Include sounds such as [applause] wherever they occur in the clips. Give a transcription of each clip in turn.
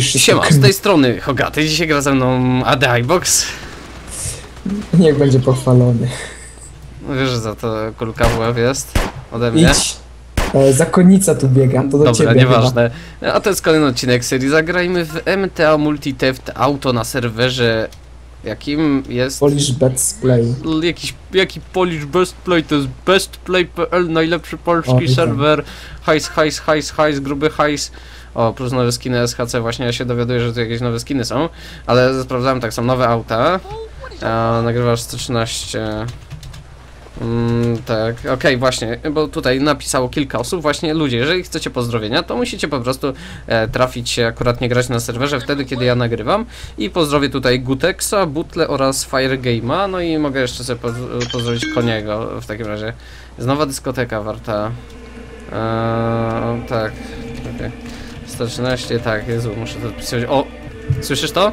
Siema, z tej strony Hogaty. Dzisiaj gra ze mną ADIBox. Niech będzie pochwalony. Wiesz, że za to kulka w łeb jest ode mnie. Idź. E, zakonnica tu biega, to do Dobra, ciebie nieważne. A to jest kolejny odcinek serii. Zagrajmy w MTA Multi Theft Auto na serwerze. Jakim jest. Polish Bets Play. Jakiś, jaki Polish Best Play, to jest bestplay.pl, najlepszy polski O, serwer, hajs, hajs, hajs, hajs, gruby hajs. O, plus nowe skiny SHC, właśnie ja się dowiaduję, że tu jakieś nowe skiny są, ale sprawdzałem, tak, są nowe auta, a, nagrywasz 113, mm, tak, okej, właśnie, bo tutaj napisało kilka osób, właśnie ludzie, jeżeli chcecie pozdrowienia, to musicie po prostu e, trafić się, akurat nie grać na serwerze wtedy, kiedy ja nagrywam, i pozdrowię tutaj Gutexa, Butle oraz Fire Game'a, no i mogę jeszcze sobie poz- pozdrowić Koniego w takim razie. Jest nowa dyskoteka warta. Eee, tak, okej. 113, tak, Jezu, muszę to odpisywać. O! Słyszysz to?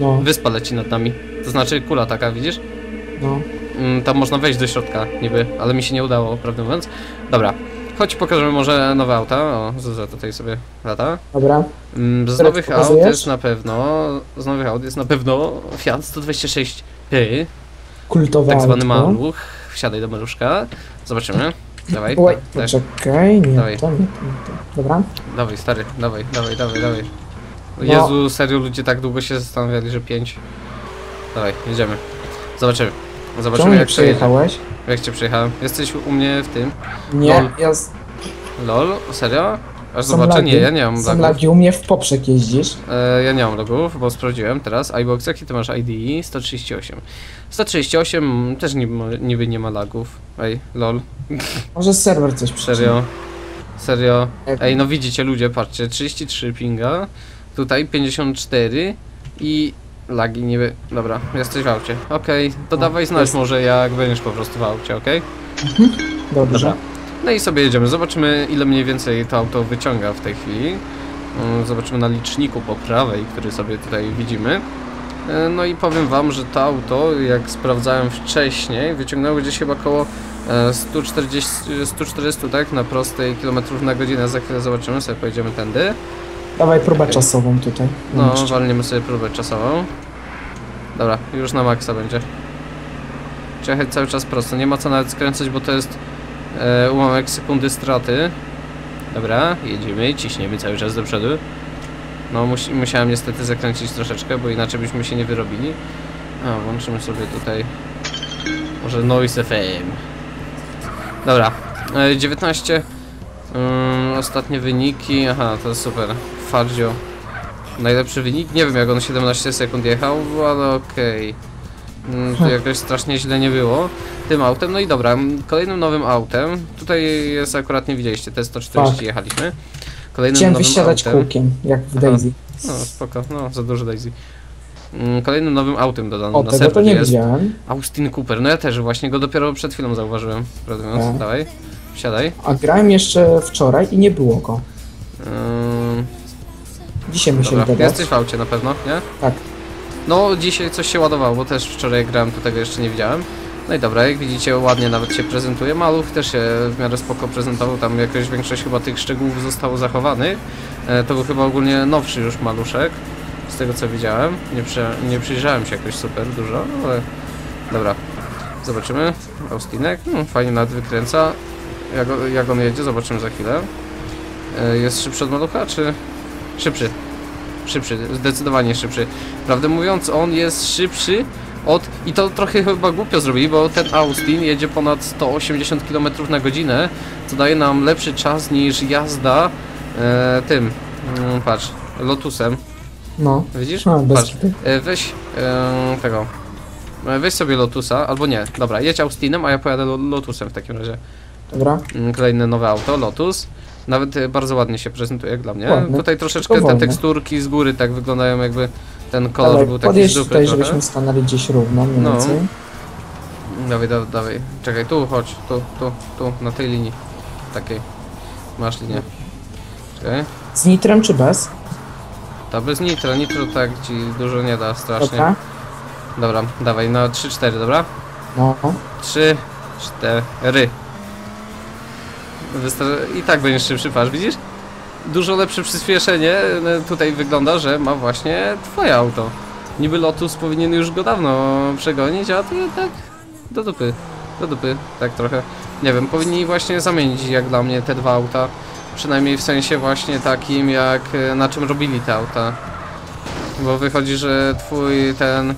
No, Wyspa leci nad nami. To znaczy kula taka, widzisz? no. Mm, tam można wejść do środka, niby, ale mi się nie udało, prawdę mówiąc. Dobra, chodź pokażemy może nowe auta. O, Zuza tutaj sobie lata. Dobra. Mm, Z nowych aut jest na pewno, z nowych aut jest na pewno Fiat 126P, Kultowe tak zwany autko. maluch. Wsiadaj do maluszka, zobaczymy. Dawaj, Oj, poczekaj, nie Dawaj. to, nie nie to. Dobra. dawaj, stary, dawaj, dawaj, dawaj, dawaj. No. Jezu, serio, ludzie tak długo się zastanawiali, że 5. Dawaj, jedziemy. Zobaczymy. Czemu Zobaczymy nie jak jedzie. przyjechałeś? Jak cię przyjechałem? Jesteś u mnie w tym? Nie, Lol. ja z... LOL? Serio? Aż Są zobaczę? lagi. Nie, ja nie mam Są lagów. lagi, u mnie w poprzek jeździsz. E, ja nie mam logów, bo sprawdziłem teraz. iBox, jaki ty masz ID? 138. 138 też niby, niby nie ma lagów. Ej, lol. Może serwer coś przyczyni. Serio? Serio? Jak- Ej, no widzicie ludzie, patrzcie, 33 pinga, tutaj 54 i lagi niby... Dobra, jesteś w aucie. Okej, to O, dawaj znać jest. może jak będziesz po prostu w aucie, okej? Dobrze. Dobra. No i sobie jedziemy, zobaczymy ile mniej więcej to auto wyciąga w tej chwili. Mm, Zobaczymy na liczniku po prawej, który sobie tutaj widzimy. E, No i powiem wam, że to auto, jak sprawdzałem wcześniej, wyciągnęło gdzieś chyba około e, 140, 140 tak, na prostej kilometrów na godzinę. Za chwilę zobaczymy, sobie pojedziemy tędy. Dawaj próbę czasową tutaj. No, Jeszcze. walniemy sobie próbę czasową. Dobra, już na maksa będzie. Trzeba cały czas prosto, nie ma co nawet skręcać, bo to jest e, ułamek sekundy straty. Dobra, jedziemy, ciśniemy cały czas do przodu. No, musi, musiałem niestety zakręcić troszeczkę, bo inaczej byśmy się nie wyrobili. A, włączymy sobie tutaj może Noise FM. Dobra, e, 19. Ym, ostatnie wyniki, aha, to jest super. Fardzio. Najlepszy wynik? Nie wiem jak on 17 sekund jechał, ale okej. Mm, To Hm. jakoś strasznie źle nie było tym autem. No i dobra, m, kolejnym nowym autem. Tutaj jest akurat nie widzieliście, te 140 Tak. jechaliśmy. Kolejnym Chciałem nowym wysiadać autem. kółkiem, jak w Aha. Daisy. No spoko, no za dużo Daisy. Mm, Kolejnym nowym autem dodanym O, na tego to serwer nie jest widziałem. Austin Cooper. No ja też właśnie go dopiero przed chwilą zauważyłem. Prawdę mówiąc, Tak. dawaj, wsiadaj. A grałem jeszcze wczoraj i nie było go. Ym, Dzisiaj musieli Dobra, dodać. jesteś w aucie na pewno, nie? Tak. No, dzisiaj coś się ładowało, bo też wczoraj grałem, to tego jeszcze nie widziałem. No i dobra, jak widzicie, ładnie nawet się prezentuje. Maluch też się w miarę spoko prezentował, tam jakoś większość chyba tych szczegółów zostało zachowanych. E, to był chyba ogólnie nowszy już maluszek, z tego co widziałem. Nie, przy, nie przyjrzałem się jakoś super dużo, ale dobra. Zobaczymy. Austinek, hmm, fajnie nawet wykręca. Jak, jak on jedzie, zobaczymy za chwilę. E, jest szybszy od malucha, czy... Szybszy. Szybszy, zdecydowanie szybszy. Prawdę mówiąc, on jest szybszy od... I to trochę chyba głupio zrobili, bo ten Austin jedzie ponad 180 km na godzinę, co daje nam lepszy czas niż jazda e, tym, mm, patrz, Lotusem. No. Widzisz? A, bez Patrz, e, weź e, tego. E, Weź sobie Lotusa, albo nie, dobra, jedź Austinem, a ja pojadę lo- Lotusem w takim razie. Dobra. Mm, Kolejne nowe auto, Lotus. Nawet e, bardzo ładnie się prezentuje jak dla mnie. Ładne, Tutaj troszeczkę te teksturki z góry tak wyglądają jakby ten kolor był taki z dupy tutaj, trochę. żebyśmy stanęli gdzieś równo, mniej No. więcej. Dawaj, dawaj, dawaj. Czekaj, tu chodź, tu, tu, tu, na tej linii. Takiej. Masz linię. Czekaj. Z nitrem czy bez? Ta bez nitro, nitro tak ci dużo nie da strasznie. Dobra. Dobra, dawaj, na 3-4, dobra? No. 3, 4. I tak będziesz szybszy, patrz, widzisz? Dużo lepsze przyspieszenie e, tutaj wygląda, że ma właśnie twoje auto. Niby Lotus powinien już go dawno przegonić, a to jednak do dupy. Do dupy, tak trochę. Nie wiem, powinni właśnie zamienić jak dla mnie te dwa auta. Przynajmniej w sensie właśnie takim jak e, na czym robili te auta. Bo wychodzi, że twój ten...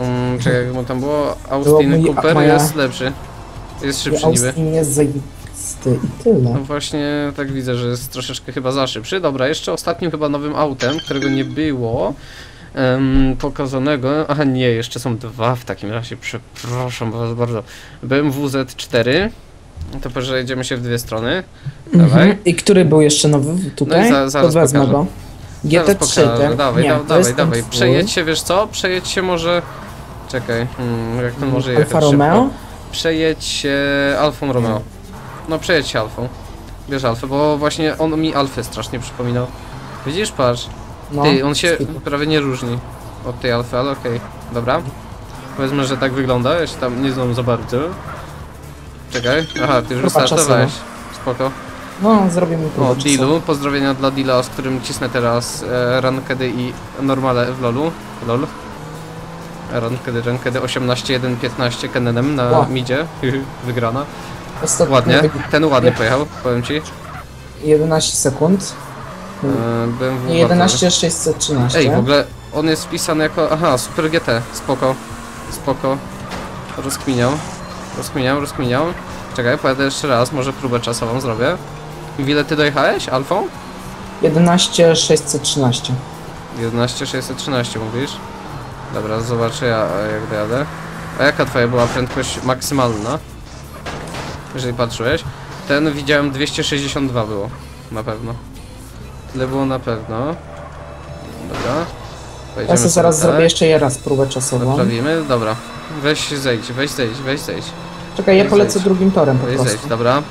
Um, czekaj, jak mu tam było? Austin Cooper moja- jest lepszy. Jest szybszy niby. Austin jest zajebisty i tyle. No właśnie, tak widzę, że jest troszeczkę chyba za szybszy. Dobra, jeszcze ostatnim chyba nowym autem, którego nie było em, pokazanego. Aha, nie, jeszcze są dwa w takim razie, przepraszam was bardzo. BMW Z4. To przejdziemy się w dwie strony. Dawaj. Mhm. I który był jeszcze nowy tutaj? No i za- zaraz to wezmę pokażę. go. Zaraz GT3, pokażę. tak? Dawaj, Nie, da, to dawaj, dawaj. Przejedź się, wiesz co? Przejedź się może... Czekaj, hmm, jak ten może jechać Alfa Romeo? szybko? Przejedź się Alfą Romeo. No przejedź się Alfą. Bierz Alfę, bo właśnie on mi Alfę strasznie przypominał. Widzisz, patrz. No, Ty, on się prawie nie różni od tej Alfy, ale okej. Dobra. Powiedzmy, że tak wygląda, ja się tam nie znam za bardzo. Czekaj, aha, ty już wystartowałeś. Spoko. No, zrobimy O, próbę czasową. Dilu, pozdrowienia dla Dila, z którym cisnę teraz e, rankedy i normale w lolu. Lol. Rankedy, rankedy 18, 1, 15 Kenenem na O. midzie. [laughs] Wygrana. Ostatni Ładnie. Ten ładnie Nie. pojechał, powiem ci. 11 sekund. E, BMW bardzo 11 613. Ej, w ogóle on jest wpisany jako. Aha, Super GT. Spoko. Spoko. Rozkminiał. Rozkminiał, rozkminiał. Czekaj, pojadę jeszcze raz, może próbę czasową zrobię. Ile ty dojechałeś? Alfą? 11 613. 11613 mówisz? Dobra, zobaczę ja jak dojadę. A jaka twoja była prędkość maksymalna? Jeżeli patrzyłeś. Ten widziałem 262 było. Na pewno. Tyle było na pewno. Dobra. Ja Pojedziemy sobie zaraz sobie tak. zrobię jeszcze raz próbę czasową. Naprawimy, dobra. Weź zejdź, weź zejdź, weź zejdź. Czekaj, ja polecę zejdź. drugim torem po Weź prostu. zejdź, dobra.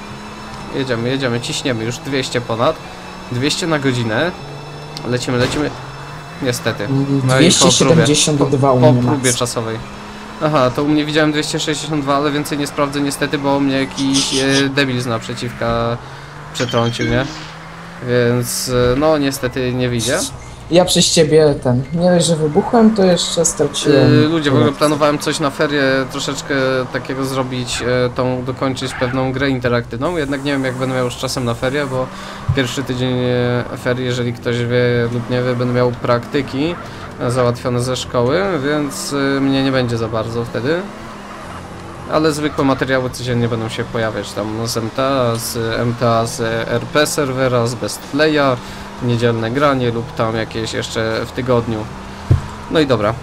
Jedziemy, jedziemy, ciśniemy już 200 ponad. 200 na godzinę. Lecimy, lecimy. Niestety. Mm, No i po próbie. 272 Po mnie próbie czasowej. Aha, to u mnie widziałem 262, ale więcej nie sprawdzę niestety, bo mnie jakiś e, debil z naprzeciwka przetrącił, nie? Więc e, no niestety nie widzę. Ja przez ciebie ten, nie dość, że wybuchłem, to jeszcze straciłem. E, ludzie, w ogóle planowałem coś na ferie, troszeczkę takiego zrobić, e, tą dokończyć pewną grę interaktywną, jednak nie wiem jak będę miał już czasem na ferie, bo pierwszy tydzień e, ferii, jeżeli ktoś wie lub nie wie, będę miał praktyki załatwione ze szkoły, więc e, mnie nie będzie za bardzo wtedy. Ale zwykłe materiały codziennie będą się pojawiać tam z MTA, z MTA, z RP serwera, z Best Playa, niedzielne granie lub tam jakieś jeszcze w tygodniu. No i dobra,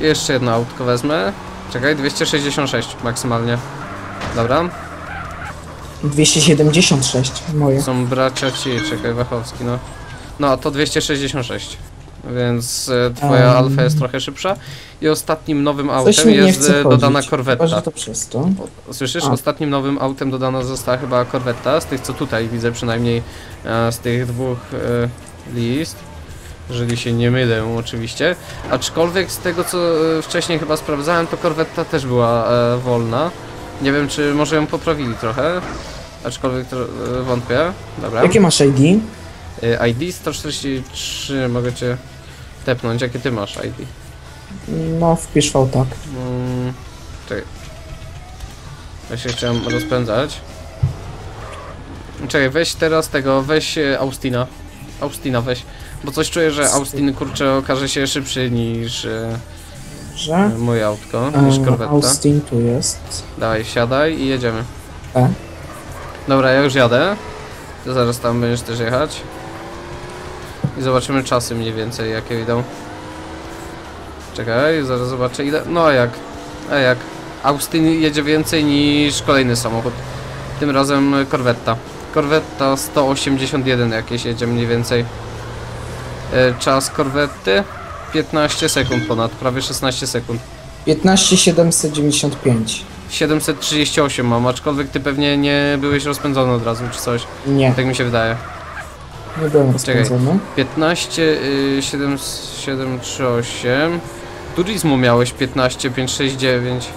jeszcze jedno autko wezmę. Czekaj, 266 maksymalnie. Dobra, 276 moje. są bracia ci, czekaj, Wachowski, no. No, a to 266. Więc e, twoja Um. alfa jest trochę szybsza. I ostatnim nowym autem jest e, dodana. Chyba, korwetta. że to przez to. Słyszysz? A. Ostatnim nowym autem dodana została chyba korwetta, z tych co tutaj widzę przynajmniej e, z tych dwóch list. Jeżeli się nie mylę oczywiście. Aczkolwiek z tego co wcześniej chyba sprawdzałem, to korwetta też była wolna. Nie wiem czy może ją poprawili trochę. Aczkolwiek to, wątpię. Dobra. Jakie masz ID? ID 143, mogę cię tepnąć. Jakie ty masz ID? No, wpisz V tak. Mm, czekaj. Ja się chciałem rozpędzać. Czekaj, weź teraz tego, weź e, Austina. Austina weź. Bo coś czuję, że Austin kurczę okaże się szybszy niż e, Że? moje autko, niż E, korwetta. Austin tu jest. Dawaj, wsiadaj i jedziemy. E. Dobra, ja już jadę. Ty zaraz tam będziesz też jechać. I zobaczymy czasy mniej więcej jakie idą. Czekaj, zaraz zobaczę ile. No a jak? A jak? Austin jedzie więcej niż kolejny samochód. Tym razem Corvetta. Corvetta 181 jakieś jedzie mniej więcej. E, Czas Corvetty 15 sekund ponad, prawie 16 sekund. 15 795. 738 mam, aczkolwiek ty pewnie nie byłeś rozpędzony od razu czy coś. Nie, Tak mi się wydaje. Nie byłem rozpędzony. 15 y, 7, 738. Turizmu miałeś 15 569.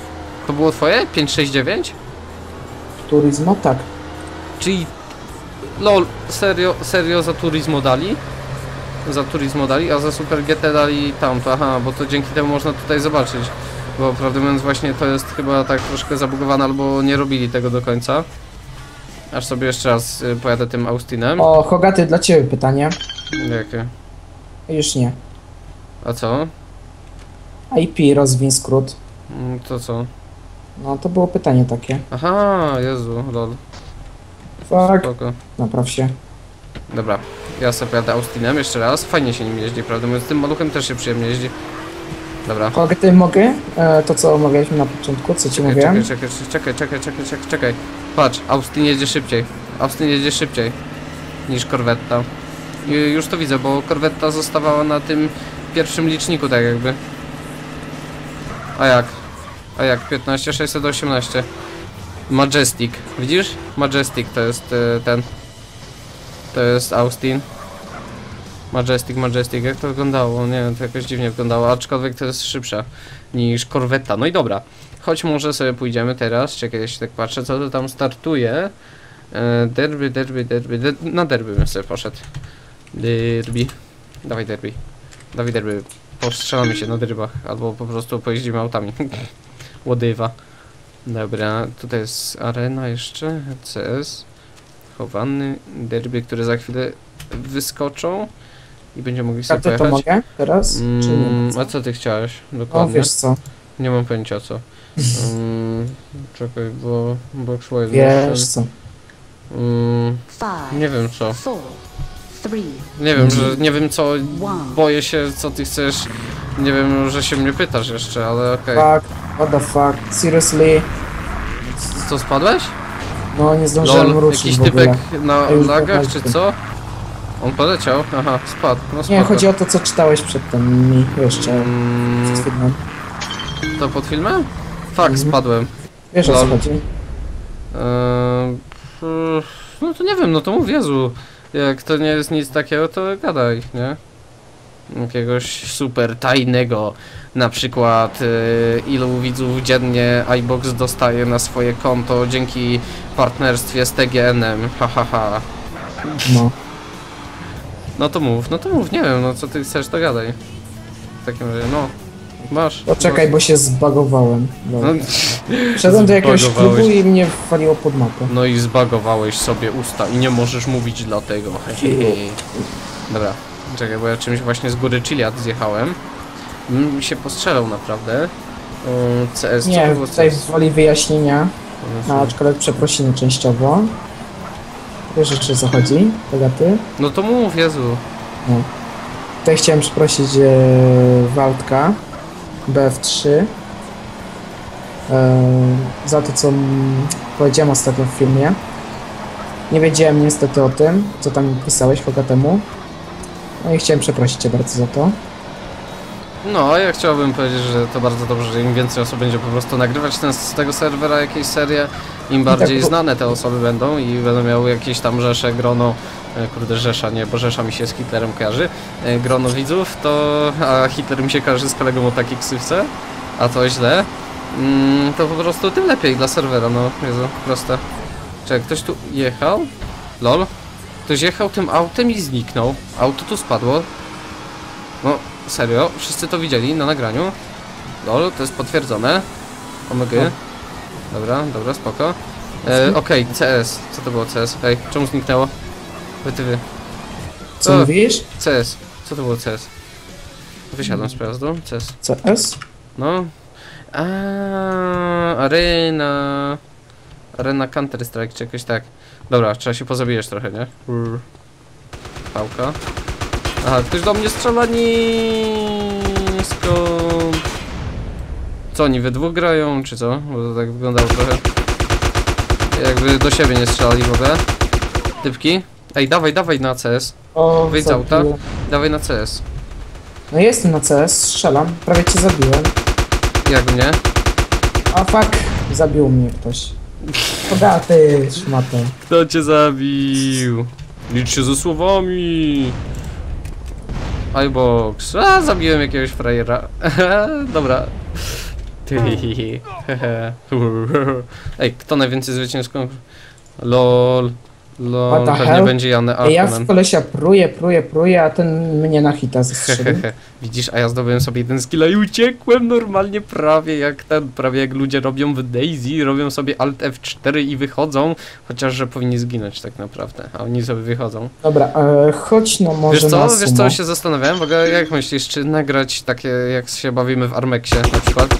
To było twoje? 569? Turismo? Tak. Czyli Lol, serio, serio za Turismo dali? Za Turismo dali, a za Super GT dali tamto, aha, bo to dzięki temu można tutaj zobaczyć. Bo prawdę mówiąc właśnie to jest chyba tak troszkę zabugowane, albo nie robili tego do końca. Aż sobie jeszcze raz y, pojadę tym Austinem. O, Hogaty, dla ciebie pytanie. Jakie? Już nie. A co? IP, rozwiń skrót. Mm, To co? No, to było pytanie takie. Aha, Jezu, lol. Fuck, Spoko. napraw się. Dobra, ja sobie pojadę Austinem jeszcze raz. Fajnie się nim jeździ, prawda mówiąc. Tym maluchem też się przyjemnie jeździ. Dobra. Hogaty, mogę? E, to, co omawialiśmy na początku, co ci Czekaj, mówiłem? czekaj, czekaj, czekaj, czekaj, czekaj, czekaj. Patrz, Austin jedzie szybciej. Austin jedzie szybciej niż Corvetta. I już to widzę, bo Corvetta zostawała na tym pierwszym liczniku, tak jakby. A jak? A jak? 15, 618. Majestic. Widzisz? Majestic to jest e, ten. To jest Austin. Majestic, Majestic. Jak to wyglądało? Nie wiem, to jakoś dziwnie wyglądało, aczkolwiek to jest szybsza niż Corvetta. No i dobra. Choć może sobie pójdziemy teraz, czekaj, jeśli tak patrzę, co to tam startuje. E, derby, derby, derby, der na derby bym sobie poszedł. Derby. Dawaj derby. Dawaj derby. Postrzelamy się na derbach, albo po prostu pojeździmy autami. [laughs] Łodywa. Dobra, tutaj jest arena jeszcze, CS. Chowany, derby, które za chwilę wyskoczą. I będziemy mogli sobie Hogaty, to pojechać. mogę teraz? Czy Mm, nie? a co ty chciałeś? No, Dokładnie. wiesz co. Nie mam pojęcia co. Um, czekaj, bo, bo szło jest Wiesz co. um, Five, Nie wiem co. Nie wiem, że nie wiem co. Boję się co ty chcesz. Nie wiem, że się mnie pytasz jeszcze, ale okej. Fuck, what the fuck, seriously? Co spadłeś? No, nie zdążyłem Lol, ruszyć jakiś typek na lagach czy co? On poleciał? Aha, spadł. No Nie, chodzi o to, co czytałeś przed mi jeszcze. Mm, przed chwilą. to pod filmem? Tak, Mhm. spadłem. Wiesz o co lol. chodzi? Eee, pff, no to nie wiem, no to mów Jezu. Jak to nie jest nic takiego, to gadaj, nie? Jakiegoś super tajnego, na przykład e, ilu widzów dziennie iBox dostaje na swoje konto dzięki partnerstwie z TGN-em, ha ha ha. No. No to mów, no to mów, nie wiem, no co ty chcesz, to gadaj. W takim razie, no, masz. Poczekaj, bo się zbagowałem. No, Dobra. Wszedłem do jakiegoś klubu i mnie waliło pod mapę. No i zbagowałeś sobie usta i nie możesz mówić dlatego. [laughs] Dobra, czekaj, bo ja czymś właśnie z góry Chiliad zjechałem. Mi się postrzelał naprawdę. CS, co Nie, to było tutaj woli wyjaśnienia, no, No, aczkolwiek przeprosiny częściowo. O co zachodzi, Bogaty? no to mów, Jezu. Tutaj chciałem przeprosić e, Waldka BF3 e, za to, co powiedziałem ostatnio w filmie. Nie wiedziałem niestety o tym, co tam pisałeś temu. No i chciałem przeprosić Cię bardzo za to. No, ja chciałbym powiedzieć, że to bardzo dobrze, że im więcej osób będzie po prostu nagrywać ten, z tego serwera jakieś serie, im bardziej tak, bo- znane te osoby będą i będą miały jakieś tam rzesze, grono, e, kurde Rzesza, nie, bo Rzesza mi się z Hitlerem kojarzy, e, grono widzów, to, a Hitler mi się kojarzy z kolegą o takiej ksywce, a to źle, mm, to po prostu tym lepiej dla serwera, no, Jezu, proste. Czy ktoś tu jechał? Lol? Ktoś jechał tym autem i zniknął, auto tu spadło, no, serio, wszyscy to widzieli na nagraniu. Lol, to jest potwierdzone. OMG. No. Dobra, dobra, spoko. E, Okej, CS. Co to było CS? Ej, czemu zniknęło? Wy ty wy. Co O. mówisz? CS. Co to było CS? Wysiadam z pojazdu. CS. CS? No. A, arena. Arena Counter Strike czy jakoś tak. Dobra, trzeba się pozabijać trochę, nie? Pałka. Aha, ktoś do mnie strzela nisko. Co oni we dwóch grają, czy co? Bo to tak wyglądało trochę. Jakby do siebie nie strzelali w ogóle. Typki. Ej, dawaj, dawaj na CS. O, Wyjdź z auta. Dawaj na CS. No jestem na CS, strzelam, prawie Cię zabiłem. Jak mnie? A fuck, zabił mnie ktoś. Bogaty, szmatę. Kto cię zabił? Licz się ze słowami. iBox. A, zabiłem jakiegoś frajera. [laughs] Dobra. Ty. [laughs] Ej, kto najwięcej zwycięską? LOL. Lol, What the pewnie hell? będzie Jany Ej, ja w kolesia pruję, pruję, pruję, a ten mnie na hita. [laughs] Widzisz, a ja zdobyłem sobie jeden skill i uciekłem normalnie prawie jak ten, prawie jak ludzie robią w Daisy, robią sobie Alt F4 i wychodzą, chociaż że powinni zginąć tak naprawdę, a oni sobie wychodzą. Dobra, e, chodź no może Wiesz na co, wiesz sumo. co, się zastanawiałem, w ogóle jak myślisz, czy nagrać takie jak się bawimy w Armexie na przykład?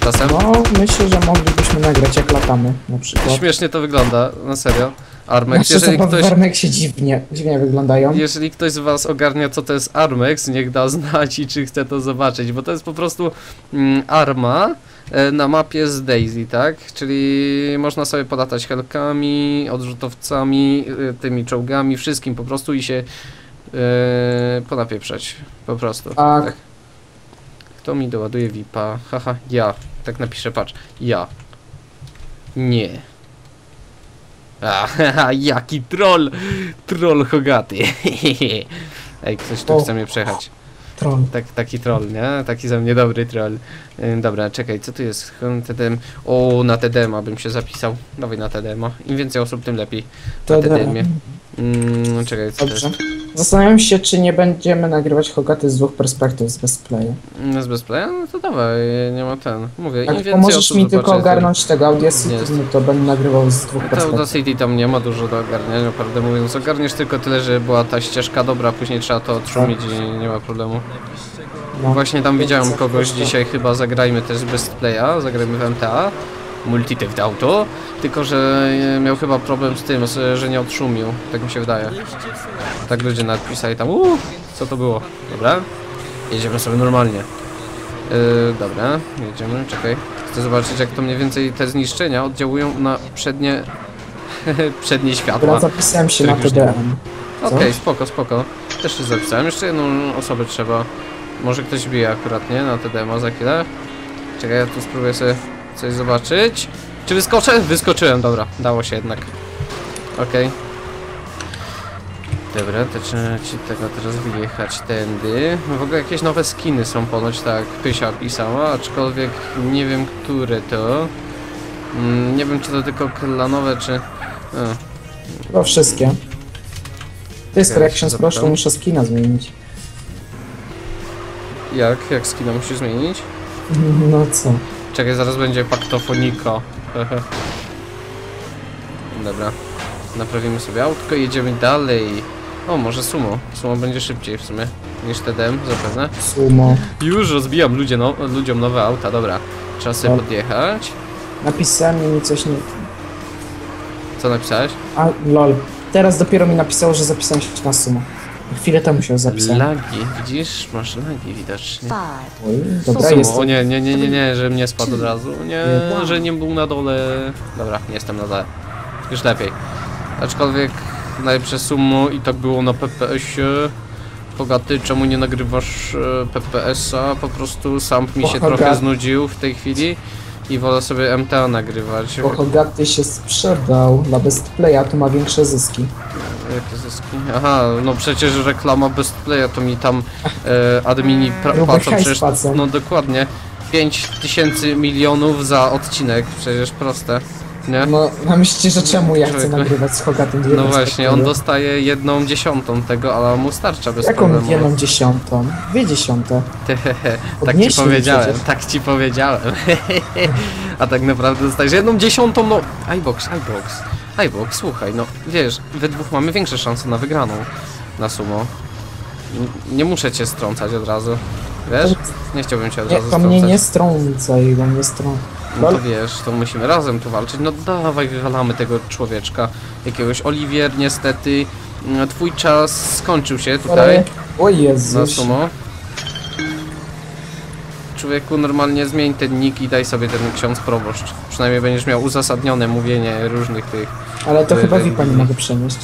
Czasem? No, myślę, że moglibyśmy nagrać jak latamy, na przykład. Śmiesznie to wygląda, na serio. Armex, Nasze jeżeli ktoś, w Armexie dziwnie, dziwnie wyglądają. jeżeli ktoś z was ogarnia co to jest Armex, niech da znać i czy chce to zobaczyć, bo to jest po prostu mm, arma e, na mapie z Daisy, tak? Czyli można sobie polatać helkami, odrzutowcami, e, tymi czołgami, wszystkim po prostu i się e, ponapieprzać, po prostu. Tak. Kto mi doładuje VIPa? Haha, ja. Tak napiszę, patrz. Ja. Nie. A, [laughs] haha, jaki troll! Troll Hogaty. [laughs] Ej, ktoś tu chce mnie przejechać. Troll. Tak, taki troll, nie? Taki za mnie dobry troll. Dobra, czekaj, co tu jest? TDM. O, na TDM bym się zapisał. Dawaj na TDM. Im więcej osób, tym lepiej. Na TDM-ie. Mm, czekaj, co to Dobrze. jest? Zastanawiam się, czy nie będziemy nagrywać Hogaty z dwóch perspektyw z Bestplaya. Mm, Z bezplaya? No to dawaj, nie ma ten. Mówię, im Jak więcej mi tylko ogarnąć tego Audacity, no to będę nagrywał z dwóch To perspektyw. Audacity tam nie ma dużo do ogarniania, prawdę mówiąc. Ogarniesz tylko tyle, że była ta ścieżka dobra, później trzeba to odszumić i nie ma problemu. No. Właśnie tam widziałem kogoś dzisiaj, chyba zagrajmy też bez playa, zagrajmy w MTA. Multitech auto, tylko że e, miał chyba problem z tym, że nie odszumił, tak mi się wydaje. Tak ludzie napisali tam, uuu, co to było? Dobra, jedziemy sobie normalnie. Yy, dobra, jedziemy, czekaj. Chcę zobaczyć jak to mniej więcej te zniszczenia oddziałują na przednie, [laughs] przednie światła. Dobra, zapisałem się na. TDM. Okej, Co? spoko, spoko. Też się zapisałem. Jeszcze jedną osobę trzeba. Może ktoś bije akurat, nie? Na te demo za chwilę. Czekaj, ja tu spróbuję sobie coś zobaczyć. Czy wyskoczę? Wyskoczyłem, dobra. Dało się jednak. Okej. Dobra, to trzeba ci tego teraz wyjechać tędy. No w ogóle jakieś nowe skiny są ponoć, tak Pysia pisała, aczkolwiek nie wiem, które to. Mm, nie wiem, czy to tylko klanowe, czy... A, No wszystkie. To jest Ja się Corrections Pro, to zapytam. muszę skina zmienić. jak? Jak skina musisz zmienić? [laughs] No co? Czekaj, zaraz będzie paktofoniko. Dobra. Naprawimy sobie autko i jedziemy dalej. O, może sumo. Sumo będzie szybciej w sumie niż TDM, zapewne. Sumo. Już rozbijam ludzie no, ludziom nowe auta, dobra. Trzeba sobie O. podjechać. Napisałem mi coś nie... Co napisałeś? A, lol. Teraz dopiero mi napisało, że zapisałem się na sumo. Chwilę temu się zapisałem. Lagi, widzisz? Masz lagi widocznie. Oj, Co dobra, sumo? jest. O nie, nie, nie, nie, nie, że mnie spadł od razu. Nie, Nie. że nie był na dole. Dobra, nie jestem na dole. Już lepiej. Aczkolwiek najlepsze sumo i tak było na PPS-ie. Pogaty, czemu nie nagrywasz e, PPS-a? Po prostu sam mi się trochę znudził w tej chwili i wolę sobie MTA nagrywać. Bo Hogaty się sprzedał dla Bestplaya, to ma większe zyski. Jakie zyski? Aha, no przecież reklama Best Playa to mi tam e, admini pra- płacą przecież, płacą. no dokładnie 5 tysięcy milionów za odcinek, przecież proste, nie? No, no myślicie, że czemu ja chcę Człowieku. nagrywać z Hogatym No właśnie, on dostaje jedną dziesiątą tego, ale mu starcza bez Jaką problemu. jedną dziesiątą? Dwie dziesiąte. Tehehe, [laughs] tak ci Podnieśli powiedziałem, przecież. tak ci powiedziałem. [laughs] A tak naprawdę dostajesz jedną dziesiątą, no. iBox, iBox, iBox, słuchaj, no wiesz, we dwóch mamy większe szanse na wygraną na sumo. N- Nie muszę cię strącać od razu. Wiesz? Nie chciałbym cię od Nie, razu to strącać. mnie nie strącaj, bo mnie strą... No to wiesz, to musimy razem tu walczyć. No dawaj, wywalamy tego człowieczka. Jakiegoś Oliwier, niestety. Twój czas skończył się tutaj. O Na Jezus. sumo. Człowieku, normalnie zmień ten nick i daj sobie ten ksiądz proboszcz. Przynajmniej będziesz miał uzasadnione mówienie różnych tych. Ale to Wy- chyba wy- VIPa nie mogę przenieść.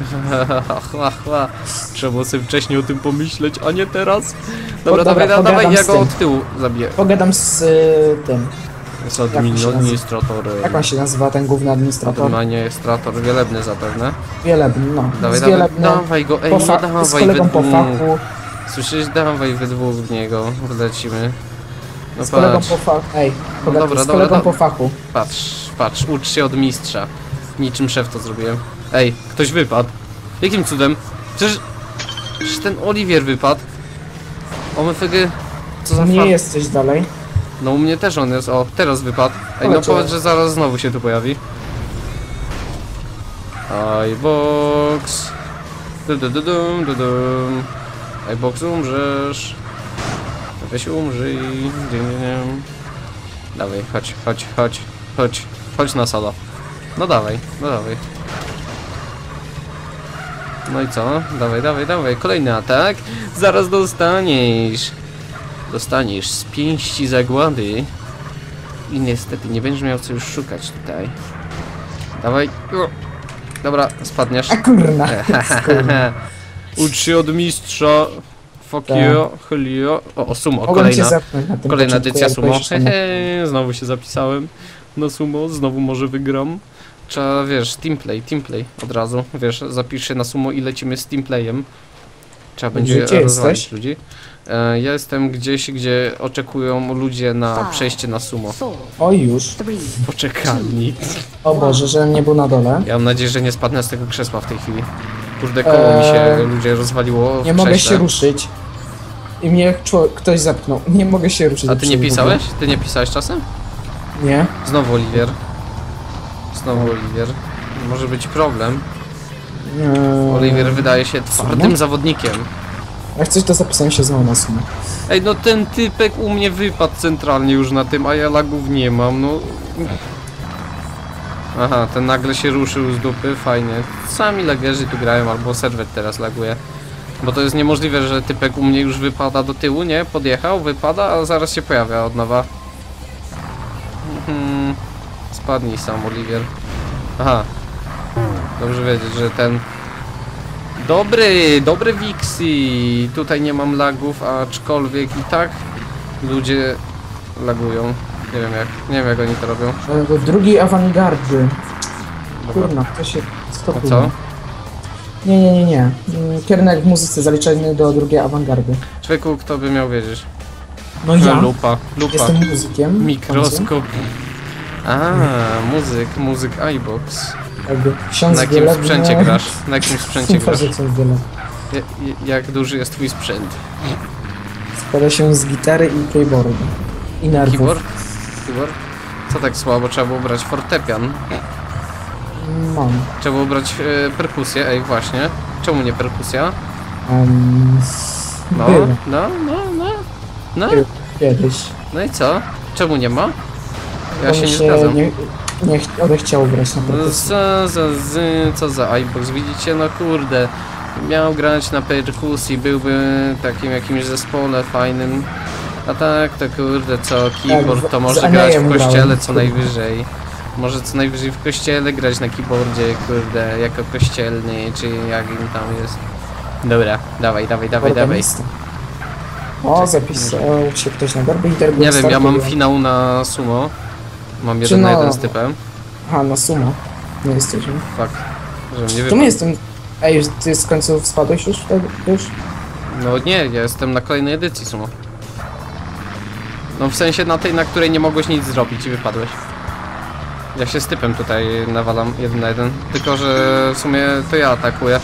[laughs] Trzeba sobie wcześniej o tym pomyśleć, a nie teraz. Dobra, dobra, dawaj, dawaj, ja z go od tyłu zabiję. Pogadam z y, tym. Nazywa? administrator. Jak on się nazywa, ten główny administrator? Administrator wielebny zapewne. Wielebny, no. Dawaj, z dawaj, dawaj go, ej, fa- dawaj z kolegą we po dwóch. fachu. Słyszysz? Dawaj we dwóch w niego, wlecimy. No Z kolegą patrz, po fachu. Ej, Hogaty, dobra, z dobra, kolegą dobra. po fachu. patrz, patrz, ucz się od mistrza. Niczym szef to zrobiłem. Ej, ktoś wypadł. Jakim cudem? Przecież... Przecież ten Oliwier wypadł. OMFG... Co za Nie jesteś dalej. No u mnie też on jest, o, teraz wypadł. Ej, no Chodź, powiedz, że zaraz znowu się tu pojawi. iBox. Du-du-du-dum, du-dum. iBox umrzesz. Weź umrzyj. Dawaj, chodź, chodź, chodź, chodź, chodź na solo. No dawaj, no dawaj. No i co? Dawaj, dawaj, dawaj, kolejny atak. Zaraz dostaniesz. Dostaniesz z pięści zagłady. I niestety nie będziesz miał co już szukać tutaj. Dawaj. Dobra, spadniesz. A. Kurna. [laughs] Ucz się od mistrza. Fuck Tak. you, Helio. O, o sumo, Mogłem kolejna. Kolejna edycja sumo. że. Hehe, znowu się zapisałem na sumo, znowu może wygram. Trzeba, wiesz, teamplay, teamplay od razu. Wiesz, zapisz się na sumo i lecimy z teamplayem. Trzeba będzie rozwalić ludzi. E, ja jestem gdzieś, gdzie oczekują ludzie na przejście na sumo. O już. Poczekalni. O Boże, żebym nie był na dole. Ja mam nadzieję, że nie spadnę z tego krzesła w tej chwili. Kurde, koło mi się Eee, ludzie rozwaliło w Nie mogę się ruszyć. I mnie czło- ktoś zepchnął. Nie mogę się ruszyć. A ty nie pisałeś? Ty nie pisałeś czasem? Nie. Znowu Oliwier. Znowu Oliwier. Może być problem. Eee, Oliwier wydaje się twardym zawodnikiem. Jak coś to zapisałem się znowu na sumę. Ej, no ten typek u mnie wypadł centralnie już na tym, a ja lagów nie mam, no... Aha, ten nagle się ruszył z dupy, fajnie. Sami lagerzy tu grają, albo serwer teraz laguje. Bo to jest niemożliwe, że typek u mnie już wypada do tyłu, nie? Podjechał, wypada, a zaraz się pojawia od nowa. Mhm. Spadnij sam, Oliwier. Aha. Dobrze wiedzieć, że ten... Dobry, dobry Wixi. Tutaj nie mam lagów, aczkolwiek i tak ludzie lagują. Nie wiem jak, nie wiem jak oni to robią. Eee, drugi awangardy. Kurna, to się... To A co? Nie, nie, nie, nie. Mm, Kierunek w muzyce zaliczany do drugiej awangardy. Człowieku, kto by miał wiedzieć? No ja Lupa, lupa. jestem muzykiem. Mikroskop. A, muzyk, muzyk iBox. Jakby ksiądz Na jakim wielebny- sprzęcie grasz? Na jakim [laughs] sprzęcie grasz? Ja- Jak duży jest twój sprzęt? Składa się z gitary i keyboardu. I nerwów. Keyboard? Keyboard? Co tak słabo? Trzeba było brać fortepian. Mam. Trzeba było brać e, perkusję, ej właśnie. Czemu nie perkusja? Um, No, Było. no, no, no. No. Kiedyś. no i co? Czemu nie ma? Ja się nie zgadzam. Nie, nie ch- odechciało grać na No perkusji. co za, z, co za iBox, widzicie, no kurde. Miał grać na perkusji, byłby takim jakimś zespole fajnym. A tak, to kurde, co, keyboard w- to z może grać Anejem w kościele grałem. co najwyżej. Może co najwyżej w kościele grać na keyboardzie, kurde, jako kościelny, czy jak im tam jest. Dobra, dawaj, dawaj, dawaj, dawaj. Organista. O, zapisał się ktoś na i derby Nie wiem, ja mam finał na sumo. Mam Czy jeden na no- jeden z typem. Aha, na sumo. Nie jesteśmy. Fuck. Żebym nie Tu wypadł. my jestem... Ej, ty z końców spadłeś już? wtedy? już? No nie, ja jestem na kolejnej edycji sumo. No w sensie na tej, na której nie mogłeś nic zrobić i wypadłeś. Ja się z typem tutaj nawalam jeden na jeden. Tylko, że w sumie to ja atakuję.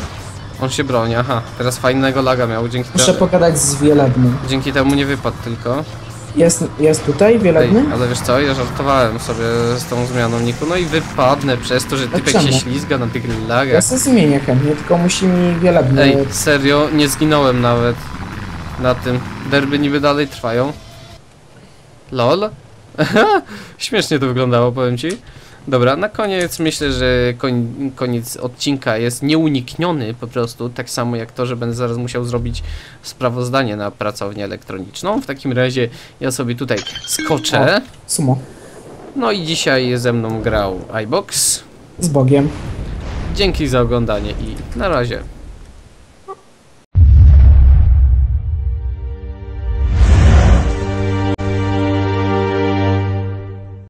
On się broni, aha. Teraz fajnego laga miał, dzięki, Muszę te, pogadać z Wielebnym. dzięki temu nie wypadł tylko. Jest, jest tutaj Ej, Wielebny? ale wiesz co, ja żartowałem sobie z tą zmianą niku, no i wypadnę przez to, że typek się czemu? ślizga na tych Ja lagach. se zmienię chętnie, tylko musi mi Wielebny... Ej, serio, nie zginąłem nawet na tym. Derby niby dalej trwają. LOL? [laughs] Śmiesznie to wyglądało, powiem ci. Dobra, na koniec myślę, że koń, koniec odcinka jest nieunikniony po prostu, tak samo jak to, że będę zaraz musiał zrobić sprawozdanie na pracownię elektroniczną. W takim razie ja sobie tutaj skoczę. Sumo. No i dzisiaj ze mną grał iBox. Z Bogiem. Dzięki za oglądanie i na razie.